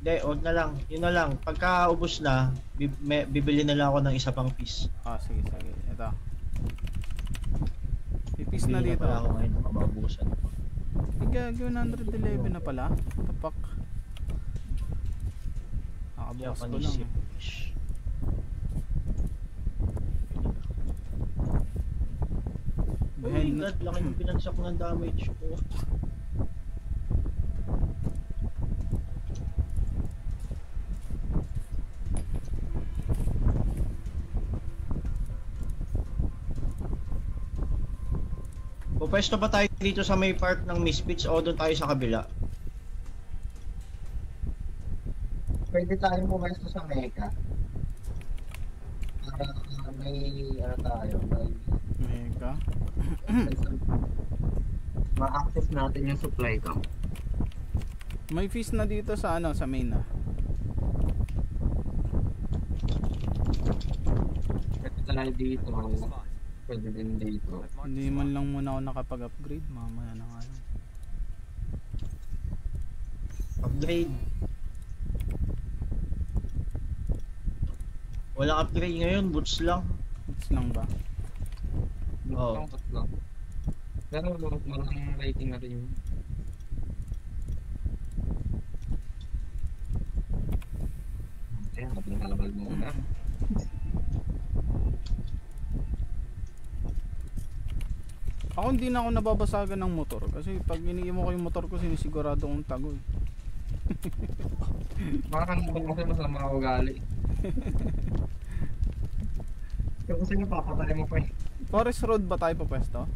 Hindi, huwag na lang. Yun na lang. Pagka ubos na, may- bibili na lang ako ng isa pang piece. Ah, sige, sige. Ito. Pipis na Bibili dito. pala ako ngayon. Maubusan. Tiga, 111 na pala. Tapak. Nakabukas ko lang. Behind god, laki ng pinansak ng damage ko. Pupwesto ba tayo dito sa may part ng Misfits o doon tayo sa kabila? Pwede tayong pumesto sa Mecca. Para uh, may ano tayo, may Mega. ma-access natin yung supply camp. May fees na dito sa ano, sa main ah. Pwede tayo dito. Pwede din dito. Hindi man lang muna ako nakapag-upgrade. Mamaya na nga lang. Upgrade. Walang upgrade ngayon, boots lang. Boots lang ba? Oo. Lang, lang. Pero malaking rating na rin yun. Ayan, kapag mo na. Ako hindi na ako nababasagan ng motor kasi pag iniimo ko yung motor ko sinisigurado kong tago eh. Parang ibang kasi masama ugali. Pero kasi napapatay mo pa eh. Forest Road ba tayo papwesto?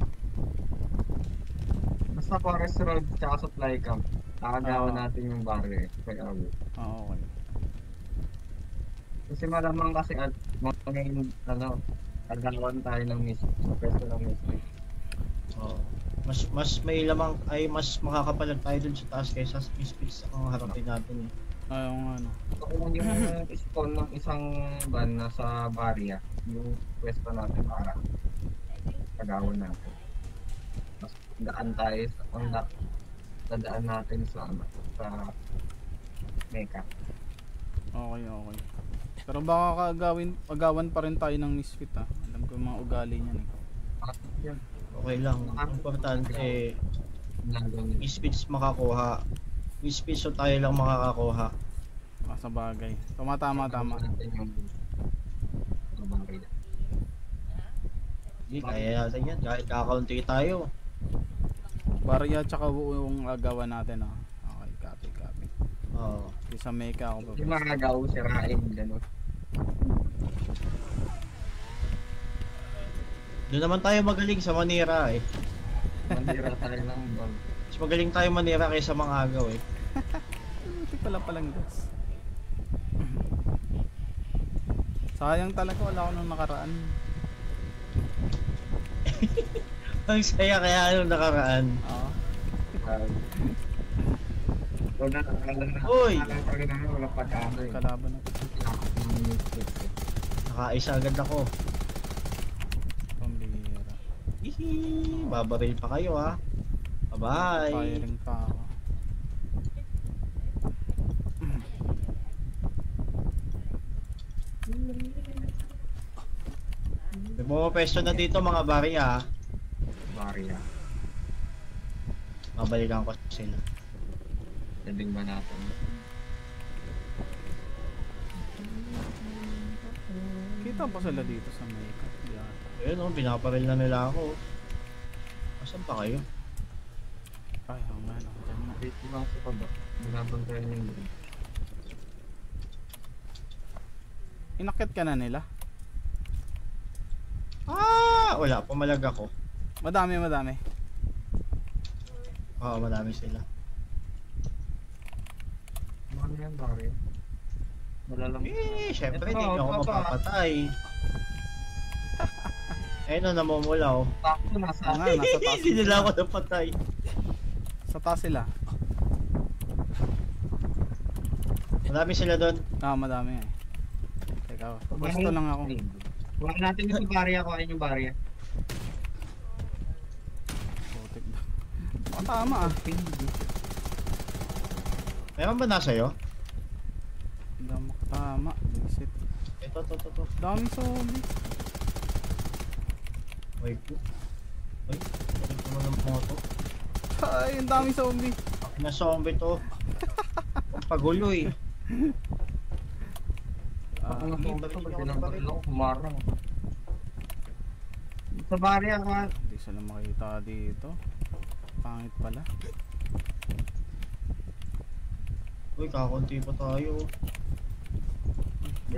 Basta Forest Road tsaka supply camp. Kakagawa Ah. natin yung barrier. Kaya ako. Oo, okay. Kasi malamang kasi at mga yung ano, kagawan tayo ng miss. Sa pwesto ng miss. Oo. Mas mas may lamang ay mas makakapalag tayo dun sa taas kaysa sa Misfits ang harapin natin eh. Ayaw nga ano. So kung yung spawn ng isang van na sa barrier, yung pwesto natin para kagawan natin. Mas daan tayo sa ang da, dadaan natin sa ano, sa Mecca. Okay, okay. Pero baka kagawin, agawan pa rin tayo ng misfit ah. Alam ko yung mga ugali niyan eh. Ah, yan. Okay lang. Ang importante eh. Misfits makakuha. Misfits so tayo lang makakakuha. Ah, sa bagay. Tama, tama, tama. Yung yung. Hindi, kaya natin yan. Kahit kakaunti tayo. Barya tsaka yung agawan natin ah. Okay, copy, copy. Oo. Di sa Mecca ako Yung pa. mga gaw, sirain, gano'n. Doon naman tayo magaling sa Manira eh. Mandira tayo ng bag. Mas magaling tayo Manira kaysa mga agaw eh. Hindi pala palang gas. Sayang talaga wala ako nung nakaraan. Ang saya kaya nung nakaraan. Oo. Wala na, wala na. Uy! Wala na, wala pa kamo eh. Kalaban na. Nakaisa agad ako. Babaril pa kayo ha. Bye-bye! Firing pa ako. May pumapesto na dito mga bari ha. Barya. Mabalikan ko sila. Labing ba natin? Kita pa sila dito sa Mecca. Yan. Ayun oh, binaparil na nila ako. Asan pa kayo? Ay. Ako dyan na. Dito lang sa baba. Binabang tayo yung Inakit ka na nila? Ah! Wala, pumalag ako. Madami, madami. Oo, madami sila. Ano yan, barya? Wala lang. Eh, syempre, hindi niyo ako mapapatay. Ayun o, namumula oh. Tako nasa nga, nasa taas. Hindi nila ako napatay. Sa taas sila. Madami sila doon. Ah, madami eh. Teka, pwesto lang ako. Huwag natin yung barya, kuhain yung barya. Putik na. Oh, tama ah. Meron ba nasa iyo? Visit. Ito, ito, ito, ito. Daming zombie. Wait po. Uy, bakit naman ng moto? Ay, ang daming zombie. Na zombie to. Ang pagulo eh. Ah, Ako na hindi, po bakit ito, hindi ba't ako ako? Kumarang. Sa barya ka. hindi sila makita dito. Pangit pala. Uy, kakunti pa tayo.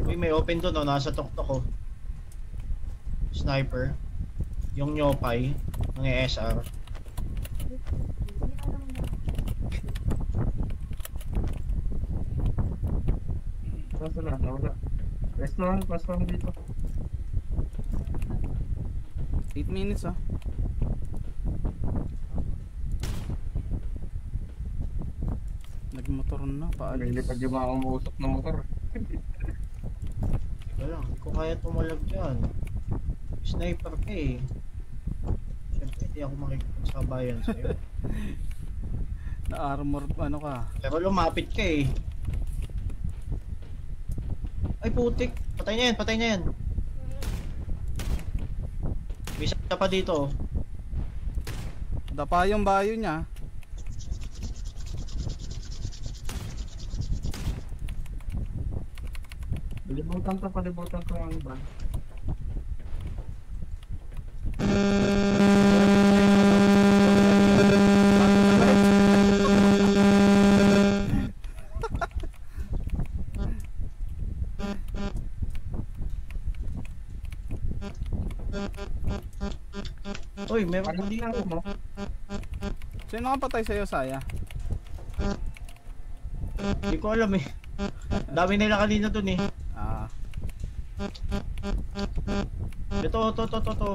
Uy, may open to no, nasa tuktok ko. Sniper. Yung Nyopay, ng ESR. Kaso na, nawala. Restaurant, restaurant dito. 8 minutes ah. Nagmotor na, paalis. Nilipad yung mga umuusok na motor. Ko kaya tumalag dyan. Sniper ka eh. Siyempre, hindi ako makikipagsabayan sa'yo. Na-armor, ano ka? Pero lumapit ka eh. Ay putik, patay na yan, patay na yan. May isa pa dito. Dapa yung bayo niya. Palibutan to, palibutan to ang iba. Uy, meron pa din dito. mo? Sino nakapatay sa'yo, Saya? Hindi ko alam eh. Dami nila kanina dun eh. To, to, to, to.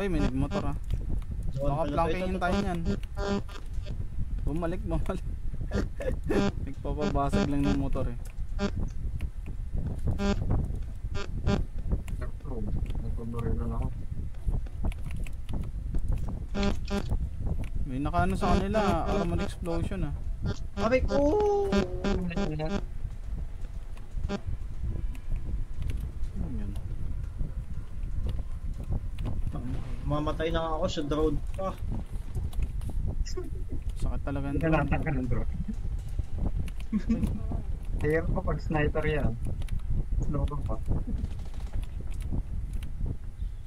ay may nagmotor ah. Baka planking yung tayo niyan. Bumalik, bumalik. Nagpapabasag lang ng motor eh. Nagpabari lang ako. May nakaano sa kanila, armor explosion ah. Aray ko! Ano yun? Mamatay na nga ako sa drone pa. Sakit talaga Hindi nito. ka ng drone. Kaya pa pag sniper yan. Slow ka pa.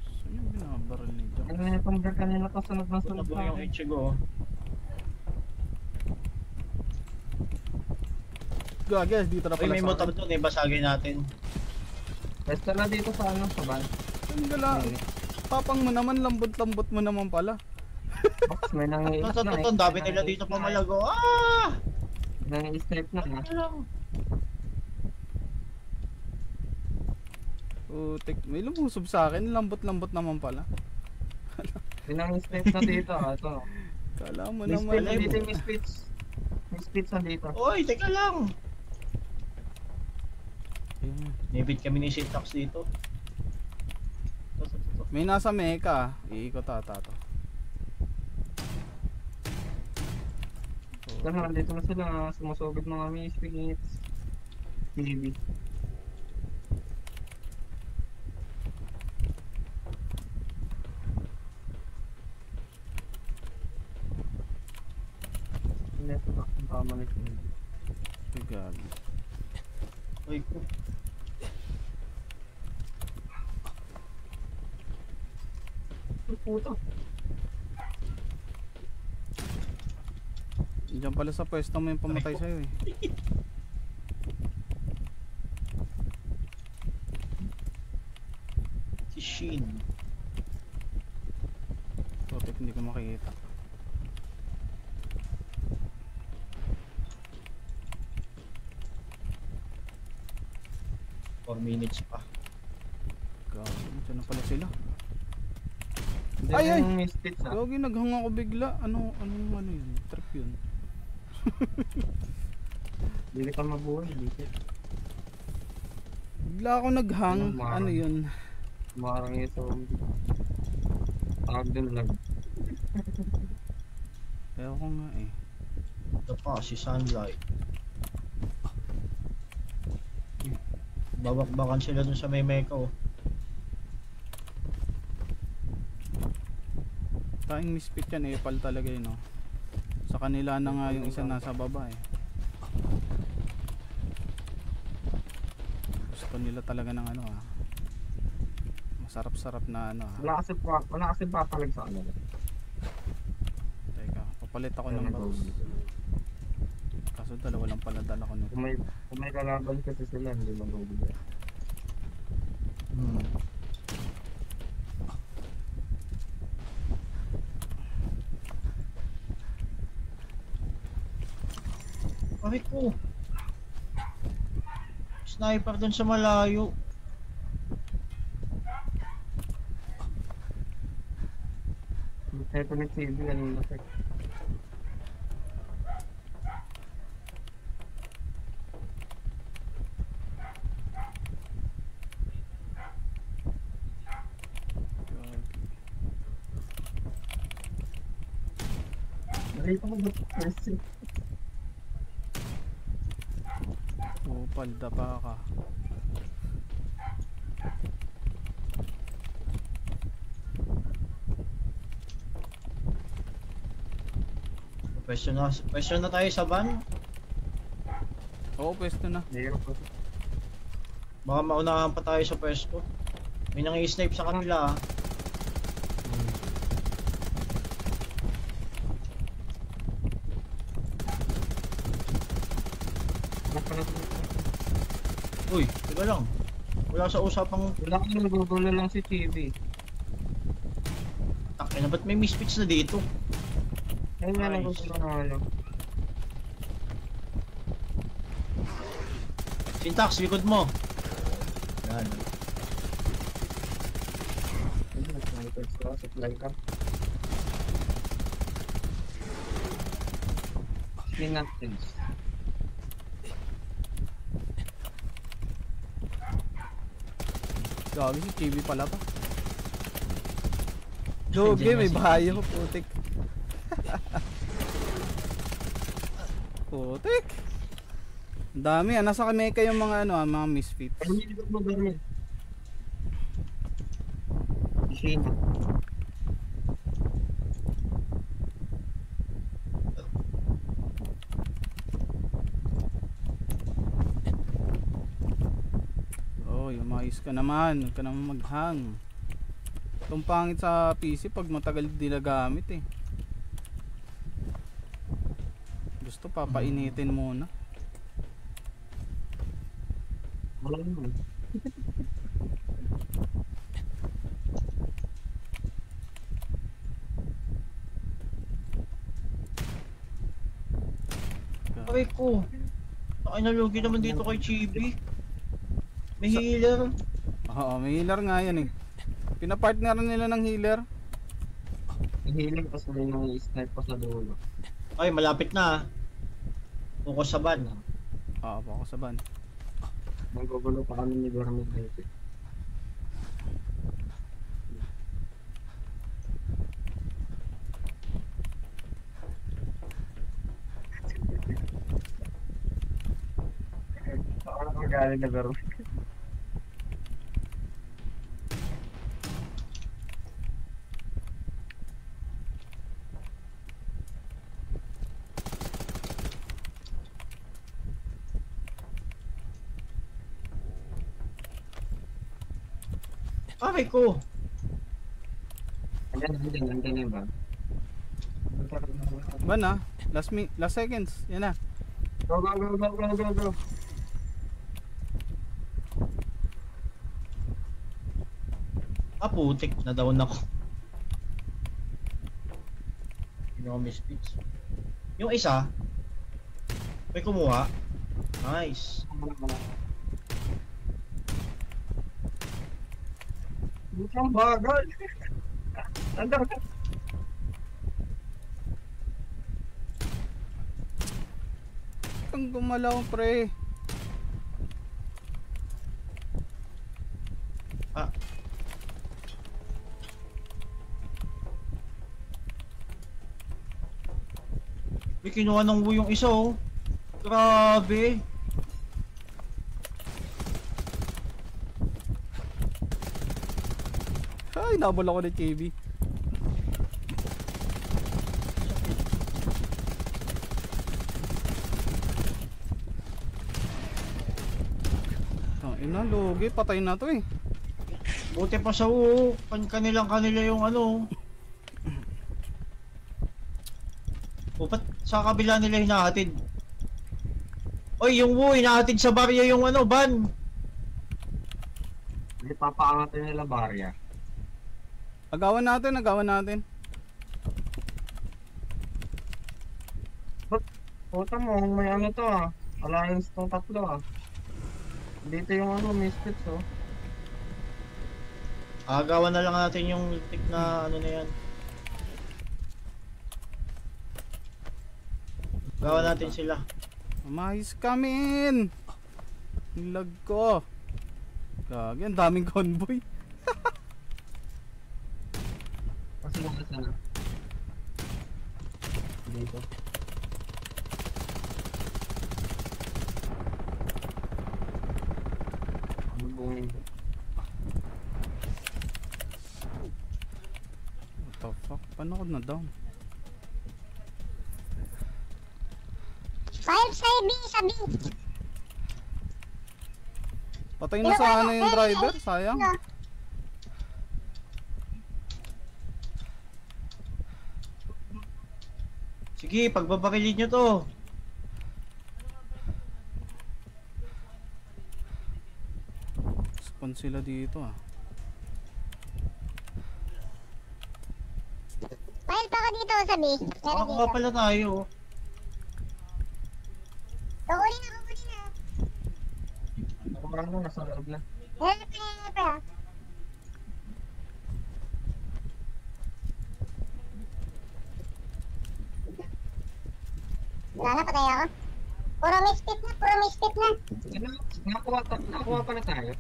Saan yung binabaril ni Jack? Ano yung pang kanina pa sunod na sunod sa yung. Ichigo. Gagas, dito na Uy, pala may sa motor dun eh, basagin natin. Basta na dito sa ano, sa van. Ang gala. Tapang mo naman, lambot-lambot mo naman pala. Box, may nang Ito, ito, ito, ito, dami nila dito pamalago. Ah! Nang snipe na ha. Ano lang? Utik, may lumusob sa akin, lambot-lambot naman pala. May nang snipe na dito ha. Ito. Kala mo May naman. speed na dito, may speeds. May speeds na dito. Uy, teka lang! Nibit kami ni Syntax dito. Ito, ito, ito. May nasa meka, iikot ata to. Yan na, dito na sila. Sumusugod mga misfits. Maybe. Hindi ito ba? Ang tama nito. Ay, gabi. Uy, ko. Puto. Diyan pala sa pwesto mo yung pamatay sa'yo eh. Si Shin. Utik, hindi ko makikita. Four minutes pa. Gabi, diyan na pala sila. Ay, ay! yung misfits ha. Gagi, naghang ako bigla. Ano, ano, ano yun? Trip yun. Hindi ka mabuhay. Dito. Bigla ako naghang. Ano, marang? Ano yun? Marang ito. Tawag din lang. Kaya ko nga eh. Ito pa, si Sunlight. Babakbakan sila dun sa may Meko. Tayong misfit yan, epal talaga yun, no? Sa kanila na nga yung isa nasa baba, eh. Gusto nila talaga ng ano, ah. Masarap-sarap na ano, ah. Wala kasi, pa, wala kasi papalag sa kanila. Teka, papalit ako ng box. Kaso dalawa lang pala dala ko nito. Kung may, kung may kalaban kasi sila, hindi magbibigay. Hmm. Bakit ko? Sniper dun sa malayo. Ito nag-save kanina. sir. Nakita ko ba ito first eh? Oo, palda pa ka. Pwesto na, pwesto na tayo sa van. Oo, pwesto na. Baka maunahan pa tayo sa pwesto. May nang snipe sa kanila ah. Uy, teka lang. Wala sa usapang Wala ko nagugulo lang si TV. takin na ba't may misfits na dito? Ayun nga nagugulo na ano. Syntax, likod mo. Yan. Supply ka. Sinaptins. Gagi si TV pala to. Jogi, may bahayo, putik. putik. Ang dami ah, nasa kami kayong mga ano ah, mga misfits. Ano yung mo ganun? Sino? Oh, yumayos ka naman. Huwag ka naman maghang. Itong pangit sa PC pag matagal di nagamit eh. Gusto papainitin muna. Wala naman. Aray ko. Ay, nalugi naman dito kay Chibi. May healer. Oo, may healer nga yan eh. Pinapartner nila ng healer. Hihiling pa sila yung snipe pa sa dulo. Ay, malapit na ah. Focus sa van. Oo, pa ako sa ban. Nanggugulo pa kami ni Gorman dito. Ako na magaling na Gorman. Aray ko. Andyan, andyan, andyan yung bag. Ban ah. Last mi last seconds. Yan na. Go, go, go, go, go, go, go. Ah, putik. Na-down ako. Hindi ako misfits. Yung isa, may kumuha. Nice. Bukang bagal. Andar ka. Kang gumalaw pre. Ah. Uy, kinuha ng yung isa oh. Grabe. Ay, nabol ako ni KB. Ang ina, lugi. Patay na to eh. Buti pa sa Wu. Kan kanilang kanila yung ano. O, ba't sa kabila nila hinahatid? Oy, yung Wu, hinahatid sa barya yung ano, ban. Hindi papaangatin nila barya. Agawan natin, agawan natin. Puta mo, may ano to ah. Alliance tong tatlo ah. Dito yung ano, misfits oh. Agawan na lang natin yung tik na ano na yan. Agawan natin sila. Mais kamin! Nilag ko. Gagi, ang daming convoy. Kasi mo kasi na. Dito. Ano What the fuck? Paano ko na down? Five sa B, sa B. Patay na sana yung driver, sayang. Sige, pagbabarilin nyo to. Spawn sila dito ah. File pa ka dito sa B. Meron Baka dito. nga pala tayo. Kukunin na, kukunin na. Ako parang na, nasa loob na. Pa, meron pa. Wala na, patay ako. Puro misfit na, puro misfit na. Ano, nakuha, ta- nakuha pa na tayo.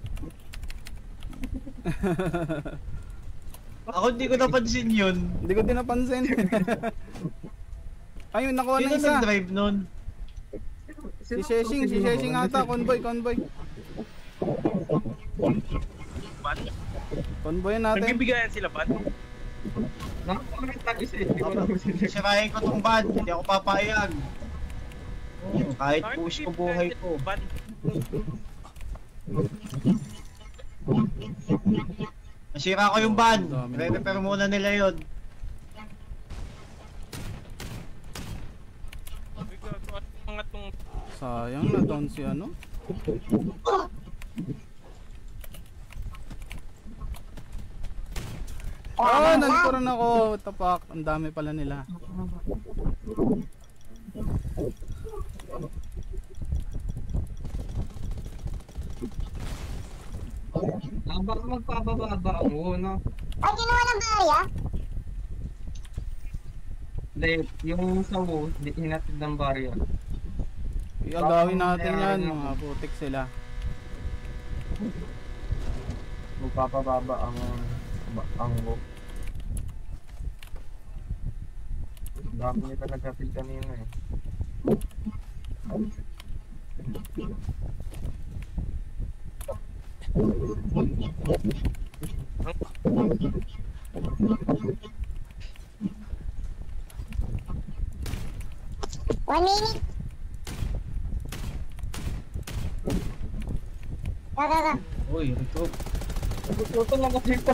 Ako hindi ko napansin yun. Hindi ko din napansin. Ayun, nakuha na Sino isa. nag-drive nun? Si Sheshing, si Sheshing ata, convoy, convoy. Convoy natin. Nagbibigayan sila ba? Nakuha na tayo sa hindi ko na sila. Sirahin ko tong van. Hindi ako papayag. Kahit push ko buhay ko. Ban. Nasira ko yung van. Re-repair muna nila yun. Sayang na down si ano. Ah, nalikuran ako. Tapak. Ang dami pala nila. Ah, baka magpapababa ang uno. Ay, kinuha ng barya? Hindi, yung sa wo, hinatid ng barya. Iagawin natin yan. Mga putik sila. Magpapababa ang ang wo. Dami nila nagkapit kanina eh. One minute. Go, go, go. Uy, recruit. Ito lang kasi ito.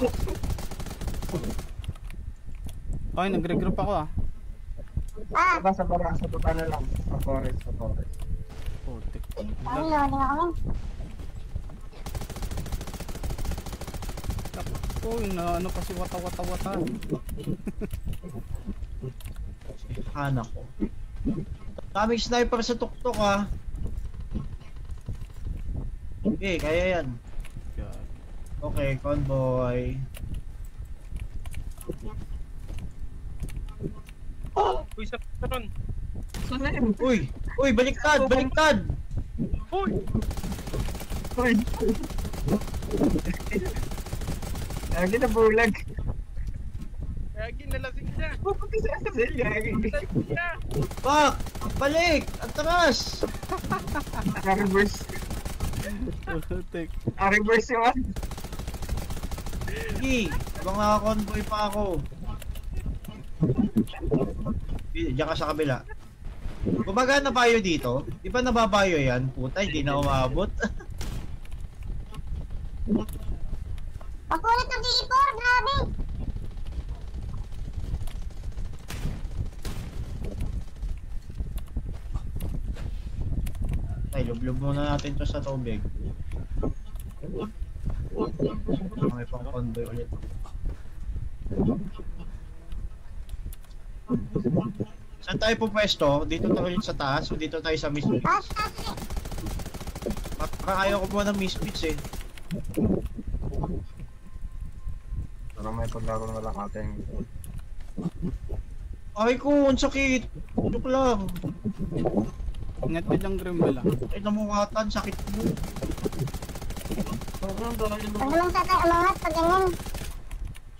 Okay, nag-regroup ako ah. Ah, Basta para sa tuta na lang. Sa forest, sa forest. Putik. kami loading ako na ano kasi wata-wata-wata. Anak ko. Daming sniper sa tuktok ha. Okay, kaya yan. Okay, convoy. Uy, sa ron. Uy! Uy, baliktad! Baliktad! Uy! Uy! Lagi na bulag. Kaya ginalasing siya. Pupunta sa SSL, gagi. Lasing siya. Balik! Atras! Naka-reverse. Tek. Naka-reverse yung ano. Sige! Habang naka-convoy pa ako. Diyan ka sa kabila. Kumbaga nabayo dito? Di ba nababayo yan? Puta, hindi na umabot. Makulit ng D4, grabe. Ay, lublub muna natin to sa tubig. May pang convoy ulit. Saan tayo pupwesto? Dito tayo ulit sa taas o dito tayo sa ulit. Parang ayaw ko po ng misfits eh. Pero may paglaro na lang atin. Ay ko, ang sakit. Joke lang. Ingat ka dyan, Grimble ah. Ay, namukatan, sakit mo. Naman sa tayo umangat, pag ganyan.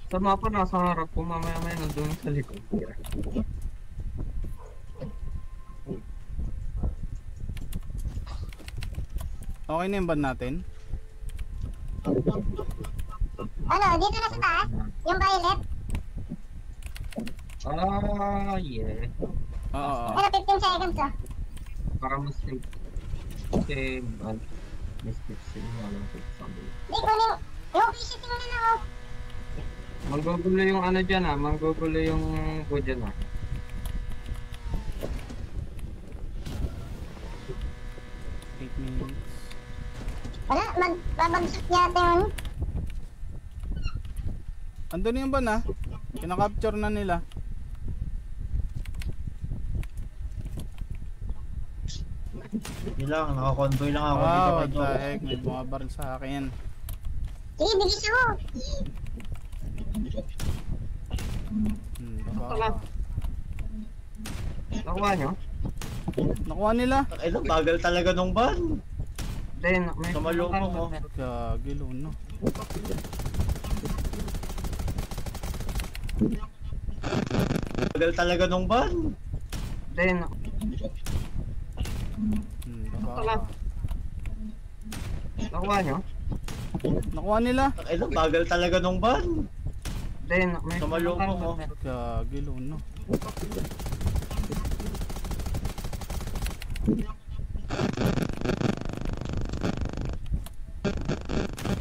sa mapa nasa harap ko, mamaya-maya nandun sa likod. Okay na yung ban natin? Ano, dito na sa taas? Yung violet? Ah, yeah. Oo, oo. Pero 15 seconds oh. Para mas safe. Kasi, ano, mistakes yung walang safe sabi. Di, kunin. Yung fishing na na ako. Manggugulo yung ano dyan ah, manggugulo yung go dyan ah. Wala, magbabagsak yata yun. Andun yung ban ah. Kinakapture na nila. Yun lang, naka-convoy lang ako Wow, dito. what dito. the heck. May bumabaril sa akin. Sige, bigis ako. Hmm, baka... Nakuha nyo? Nakuha nila. Ay, lang, bagal talaga nung ban. Then, may Kamalukong, oh. Gagilo, no? Bagal talaga nung ban. Then, Hmm, baka... Nakuha nyo? Nakuha nila. Lang, bagal talaga nung ban. Then, may Kamalukong, oh. Gagilo, no?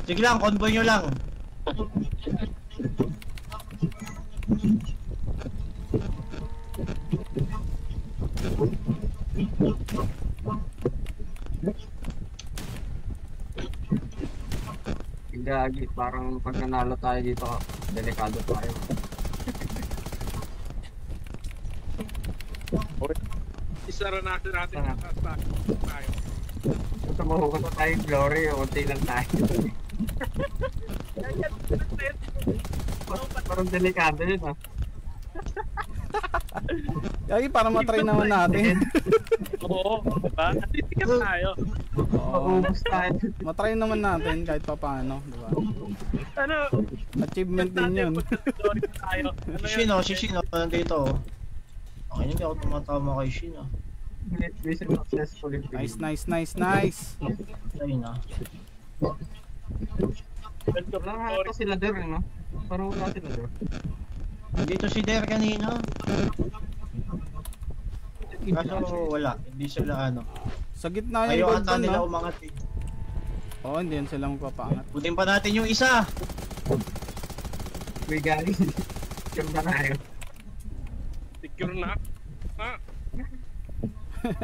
Sige lang, convoy nyo lang. Gagi, parang pag nanalo tayo dito, delikado tayo. Isara natin natin ang taas tayo. Mahugot na tayong glory, unti lang tayo. parang delikado yun ah. Gagi, para matry naman natin. Oo, diba? At least tayo. Oo. Matry naman natin kahit pa paano, di ba? Ano? Achievement din yun. Shino, si Shino, nandito. oh. Okay, hindi ako tumatama kay Shino. Mission successfully. nice, nice, nice, nice. Ayun na. Nga ito sila der, no? Parang wala sila der. Dito si Der kanina. Kaso wala, hindi sila ano. Sa gitna yung Ayaw gold ata nila no? umangat eh. Oo, hindi yan sila magpapaangat. Butin pa natin yung isa. Uy, guys. Yung na tayo. Secure na. Ah,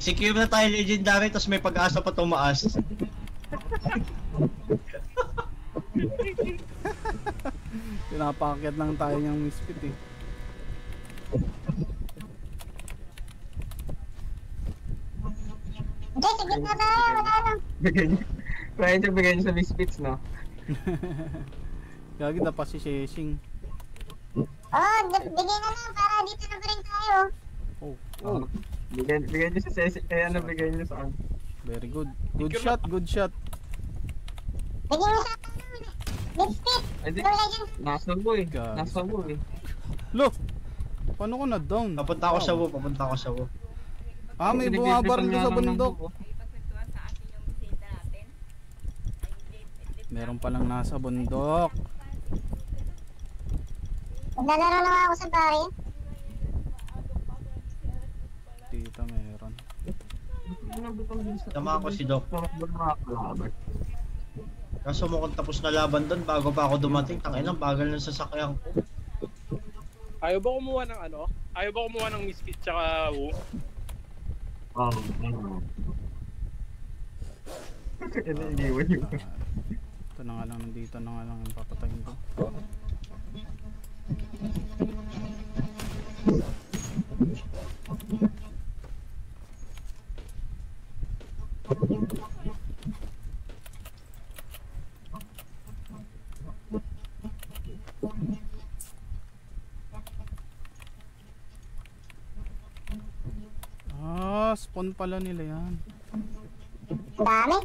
Secure na tayo legendary tapos may pag-asa pa tumaas. Pinapakit lang tayo ng misfit eh. Okay, sige na tayo, wala lang. Bigyan niyo. Kaya niyo bigyan niyo sa misfits, no? Gagi, dapat si Sheshing. Oh, bigay na lang para dito na pa rin tayo. Oh, Oh. Bigyan, bigyan niyo sa sesi. Eh, ano bigyan niyo sa ano? very good. Good shot, good shot. Bigyan mo sa! Ay, di. Blue Legends! Nasa mo eh. Nasa mo eh. Lo! Paano ko na down? Papunta ako sa wo, papunta ako sa wo. Ah, may bumabaril nga sa lang bundok. Meron palang nasa bundok. Naglalaro na ako sa bahay. Dito meron. Tama ako si Doc. Kaso mukhang tapos na laban doon bago pa ako dumating. Tangin ang bagal ng sasakyan ko. Ayaw ba kumuha ng ano? Ayaw ba kumuha ng misfit tsaka Wu? Oo. oo. Ano iniwan yun? Ito na nga lang, nandito na nga lang yung papatayin ko. Ah, spawn pala nila yan. Dami.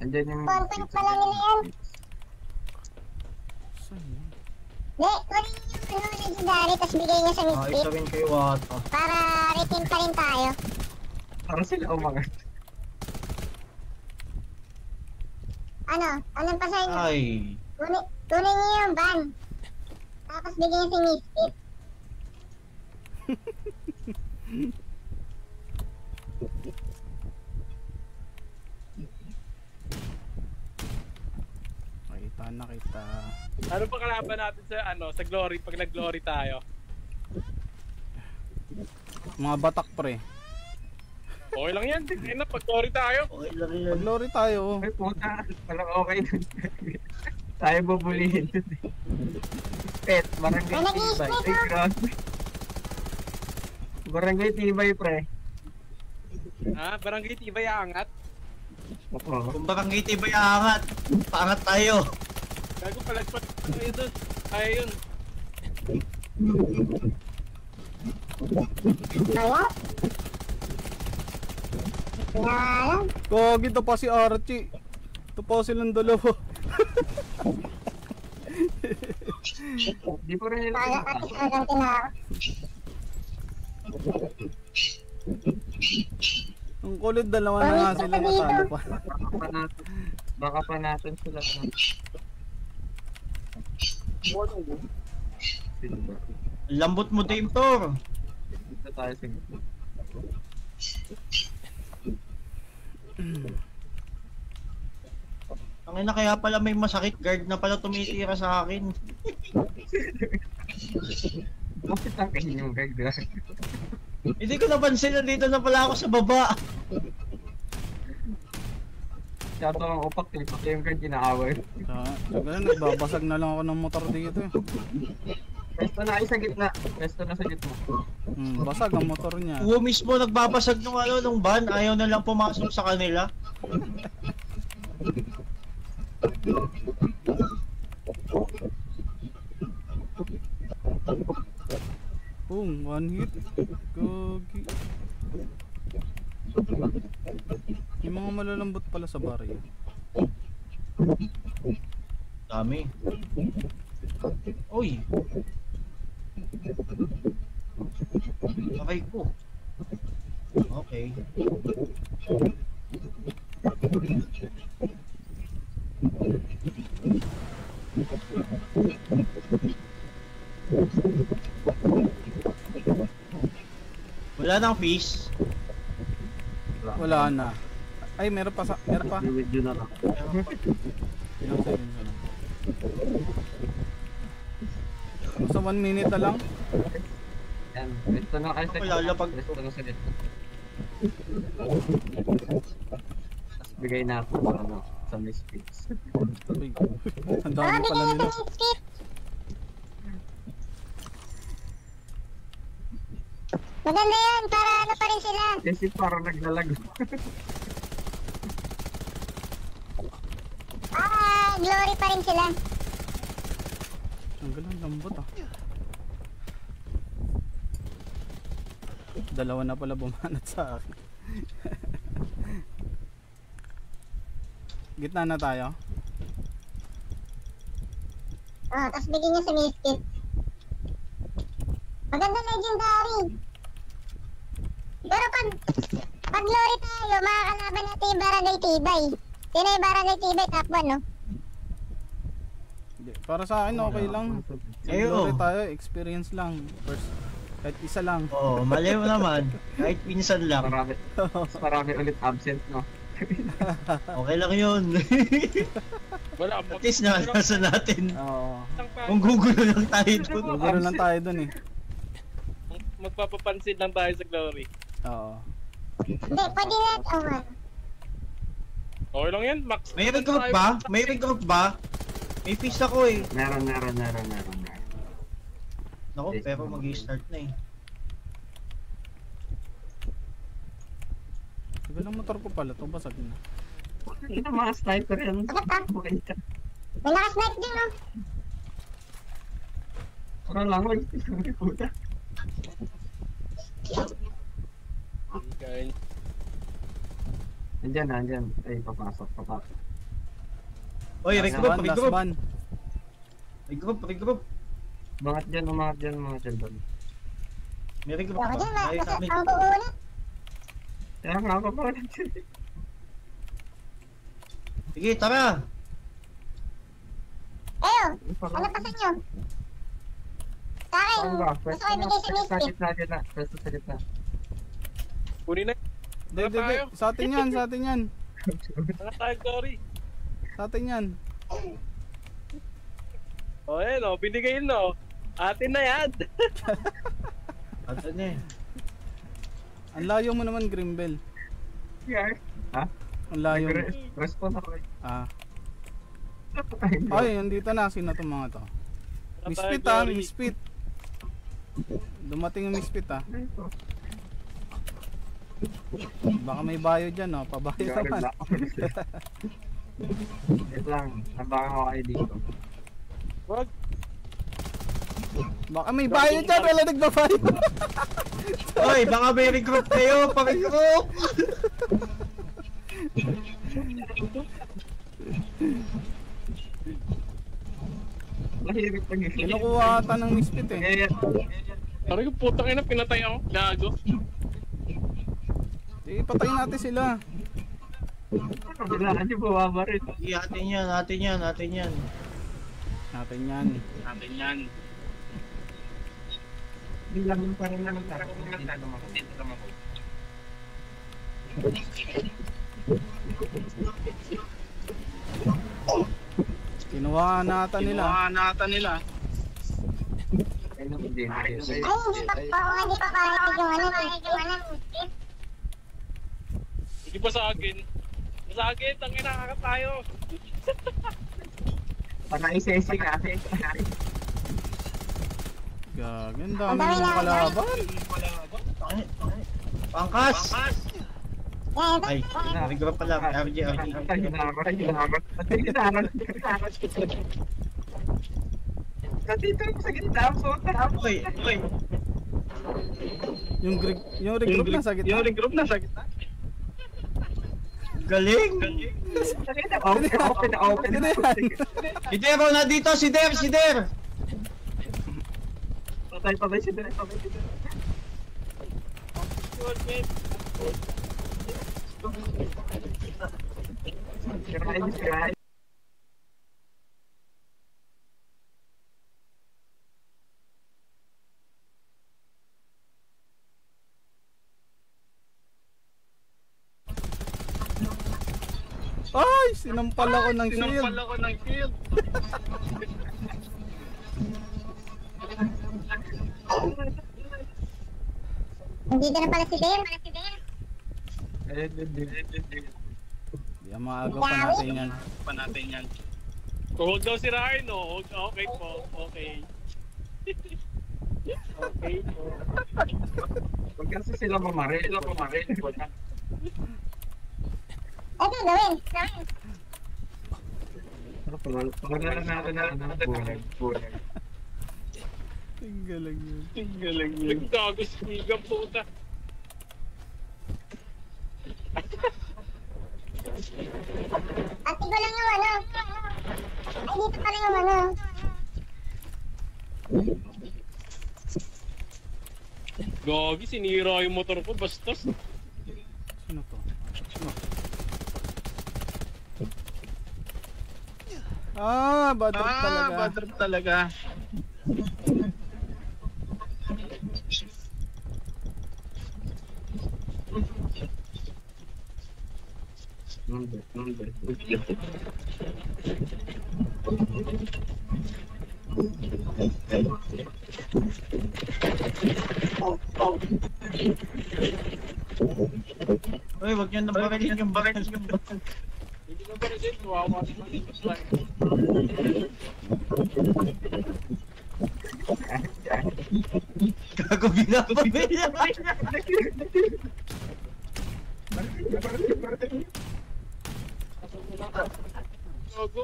Andyan yung... Content pala nila yan. Saan yan? Hindi, kunin yung ano, legendary, tapos bigay niya sa Ah, Misfit. isa rin kayo ata. Para reteam pa rin tayo. Para sila umangat. Ano? Anong pa sa inyo? Ay, Kunin, kunin niyo yung van. Tapos bigyan niya si Misfit. Nakita na kita. Ano pa kalaban natin sa ano, sa glory pag nag-glory tayo? Mga batak pre. Okay lang yan, tingnan na pag glory tayo. okay lang yan. Pag lorry tayo. Ay puta, walang okay. Tayo bubulihin dun eh. Pet, barangay tibay. Ay, ah. grabe. Barangay tibay, pre. Ha? Barangay Tibay aangat. Oo. Kung barangay tibay aangat, paangat tayo. Gago palagpat tayo dun. Ay yun. Kaya? Kaya lang. Gogi to pa si Archie. Ito pa silang dalawa. Di po rin nila Kaya kita. kasi hanggang tinawag. Ang kulit dalawa na nga sila natalo pa. Baka pa natin, baka pa natin sila. Sino ba? Lambot mo, Dame Thor. Dito tayo sa Ang ina kaya pala may masakit guard na pala tumitira sa akin. Bakit ang inyong gagda? Hindi ko napansin na dito na pala ako sa baba. Masyado kang upak eh. Pati yung gagda inaaway. Sa, sa ganun, nagbabasag na lang ako ng motor dito eh. Pwesto na ay sa gitna. Pwesto na sa gitna. Hmm, basag ang motor niya. Uwo mismo nagbabasag nung ano nung van, ayaw na lang pumasok sa kanila. Boom, one hit. Gogi. Yung mga malalambot pala sa barya. Dami. Uy. Okay ko. Okay. Wala nang fish. Wala na. Ay, meron pa sa... Meron pa. Video na lang. Basta one minute na lang. Yan. Pwesto na kayo sa lalapag- Pwesto na sa gitna. Tapos bigay na ako sa ano, sa misfits. Ang dami pala nila. Maganda yan, para ano pa rin sila. Kasi parang naglalago. Ah, glory pa rin sila. Ang galang lambot ah. Dalawa na pala bumanat sa akin. Gitna na tayo. Oh, tapos bigyan niya si Misfit. Maganda legendary. Pero pag pag lori tayo, makakalaban natin yung Barangay Tibay. Sino yung Barangay Tibay? Top 1, no? Hindi, Para sa akin okay lang. Eh, oo. tayo, experience lang. First, kahit isa lang. Oo, oh, mali mo naman. Kahit pinsan lang. Marami, marami ulit absent, no? Okay lang yun. Wala. At least na, nasa natin. Oo. Kung gugulo lang tayo doon. Gugulo lang tayo dun eh. Magpapapansin lang tayo sa Glory. Oo. Hindi, pwede na. Oh, man. Okay lang yan, Max. May recruit ba? May recruit ba? May fish ako eh. Meron, meron, meron, meron, meron. Naku, pero mag-start na eh. Sabi ng motor ko pala, to basag na. Ito mga sniper yan. Ano pa? May nakasnipe din, no? Parang lang, wala. Puta. Okay. Andyan, andyan. Ay, papasok, papasok. Oy, Last regroup, regroup. Regroup, regroup. Umangat dyan, umangat dyan, umangat dyan doon. May regroup Ako ma. Ay, Kasi kami. ang buulit. Kaya nga, papasok. Sige, tara. Ayo, ano pa sa inyo? Sa akin, gusto ko na, ibigay si pwesto sa gitna, gitna. Pwesto sa gitna. Kunin na. Hindi, hindi. Sa atin yan, sa atin yan. Mga tayo, Glory. Sa atin yan. O, ayan o. Binigay yun o. Atin na yan. Ano na eh. Ang layo mo naman, Grimbel. Yeah. Ha? Ang layo mo. Response ako eh. Ah. Ay, Ay, nandito na. Sino itong mga to? Misfit ah, misfit. Dumating yung misfit ah. Baka may bayo dyan oh. Pabayo naman. Wait lang, nabangan ko kayo dito. Wag. Baka may bayo dyan. Wala nagbabayo. Oy, baka may regroup kayo. Pa-regroup. Mahirap pag Kinukuha ata ng misfit eh. Kaya, Sabi ko, putang ina, pinatay ako. Gago. Eh, patayin natin sila. Kabilaan niyo bumaba rin. Sige, atin yan, atin yan, atin yan. Natin yan. Natin yan. Bilang yung parang naman parang dito naman ako. Kinuha na ata nila. nata nila. Ayun naman din. Ay, hindi pa pa pa ano, yung ano. Hindi pa sa akin. Sa akin, tangin na tayo. Paka-isesi ka. Gaganda. Ang Ang dami na- kalaban. Pangkas! Ito. Ay, regroup pala. RG, RG. Nandito ako sa gitna, ang suot na ako. Oy, oy. Yung, yung regroup na sa gitna. Yung regroup na sa gitna. Galing! Open, open, open. Si Der, oh, na dito! Si Der! Si Der! Patay, patay si Dre, patay si Dre. Sirain, sirain. Ay, sinampal ako ng shield. Sinampal ako ng shield. Nandito na pala si Dale. Ayun, yun, yun, yun, yun. Di maaagaw pa natin yan. Pa natin yan. Kung huwag daw sirain, no? Huwag- Okay po, okay. okay po. Huwag kasi sila mamaril. Sila mamaril. Ito, gawin. Gawin. Pagkakalan natin na ano, buhay. Buhay. Ang galing yun. Ang galing yun. Nagtago si Higa, puta. Ate ko lang yung ano. Ay, dito pala yung ano. Gagi, sinira yung motor ko. Bastos. Sino to? Ah, bad trip talaga. bad trip talaga. Number, number. Uy, wag niyo na barilin yung baril yung baril. Hindi ko ba rin din. Wawa naman yung slime. Gago binababila. Gago.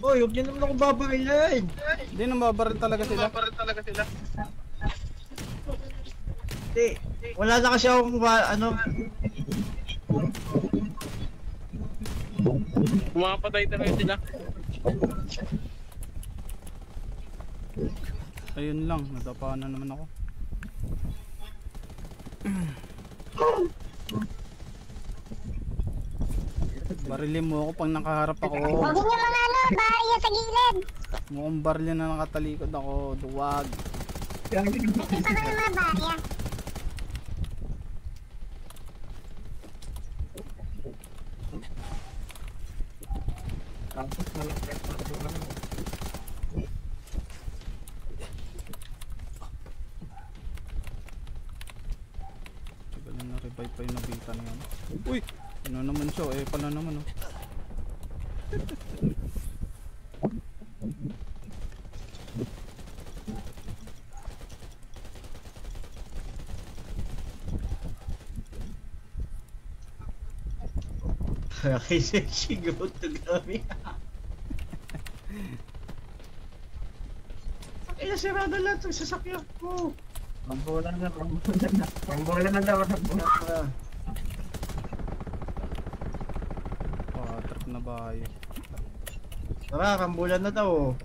Uy, wag niyo naman ako babarilin. Hindi nababaril talaga sila. Paparin talaga sila. Hindi, wala na kasi akong ano, Pumapatay talaga sila. Ayun lang, nadapa na naman ako. Barilin mo ako pag nakaharap ako. Huwag niyo mga ano, barya sa gilid. Mukhang barilin na nakatalikod ako. Duwag. Nakita ko ng mga barya. Tapos malapit pa ito ano. Tagal na na-revive pa yung nabita niya. Uy! Ano Eh, pala naman oh. kasi siguro to gabi. Ay, nasirado lahat ng sasakyan ko. Pambola na, pambola na. Pambola na daw, pambola. Ah, Patrap na bayo. Tara, rambulan na daw.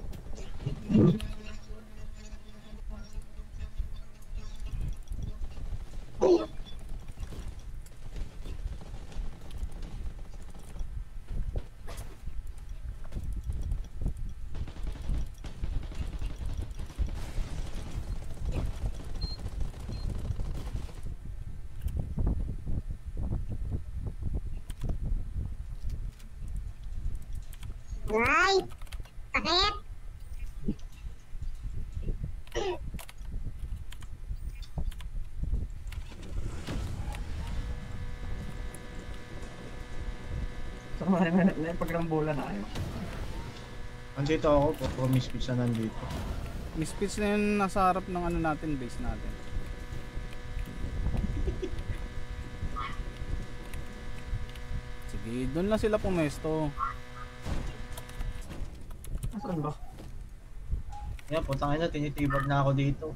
Ay, sakit. So, may, may, may pagrambola na kayo. Andito ako, puro misfits na nandito. Misfits na yun nasa harap ng ano natin, base natin. Sige, doon lang sila pumesto. Saan ba? Yan, putang ina, tinitibag na ako dito.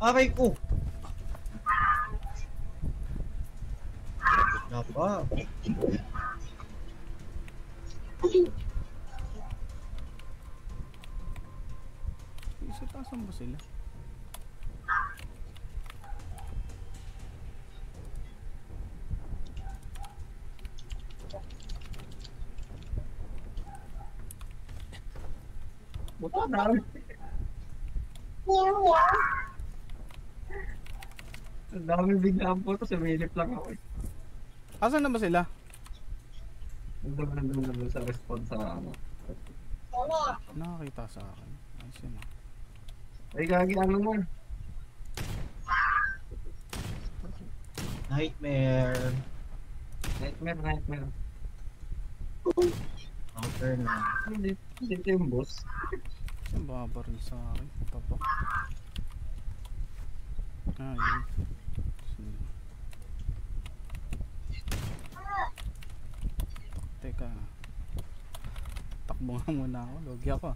Aray ko! Wala pa. Isa tasan ba sila? Ang dami biglaan po ito. Sumilip lang ako. eh. Asan na ba sila? Nandun na nandun nandun sa response sa ano. Nakakita sa akin. Yun ah. Ay, gagi ano mo. Nightmare. Nightmare, nightmare. Counter na. Hindi, hindi ito yung boss. Saan ba baril sa akin? Pa. Ah, yun. Teka. Takbo nga muna ako. Logi ako.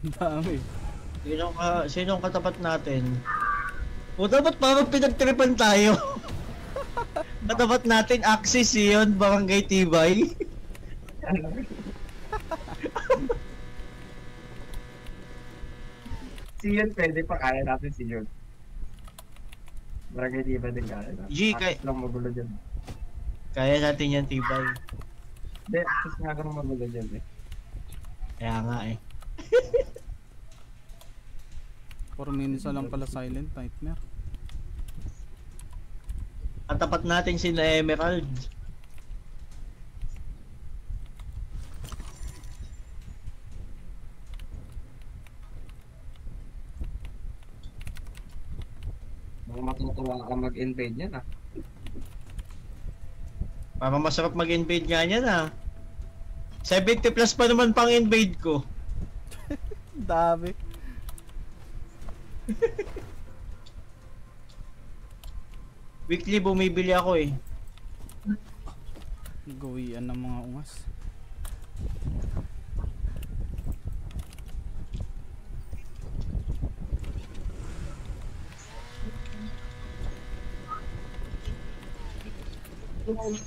Ang dami. Sino ka, sino ang katapat natin? O dapat parang pinagtripan tayo. katapat natin, Axis yun, Barangay Tibay. Si yun, pwede pa kaya natin si yun. Barangay di ba din kaya natin? G, kay- Access lang magulo dyan. Kaya natin yan, Tibay. Hindi, access nga ka magulo dyan eh. Kaya nga eh. 4 minutes na lang pala silent nightmare. Katapat natin si Emerald. Mukhang matutuwa ka mag-invade yan ah. Para masarap mag-invade nga niyan ah. 70 plus pa naman pang invade ko. Dami. Weekly bumibili ako eh. Gawian ng mga ungas. Ну,